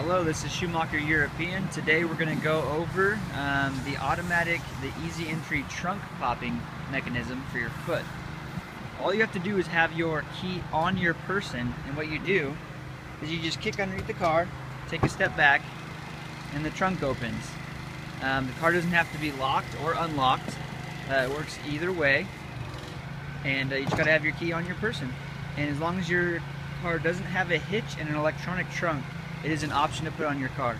Hello, this is Schumacher European. Today we're going to go over um, the automatic, the easy entry trunk popping mechanism for your foot. All you have to do is have your key on your person and what you do is you just kick underneath the car, take a step back, and the trunk opens. Um, the car doesn't have to be locked or unlocked. Uh, it works either way. And uh, you just got to have your key on your person. And as long as your car doesn't have a hitch and an electronic trunk, it is an option to put on your car.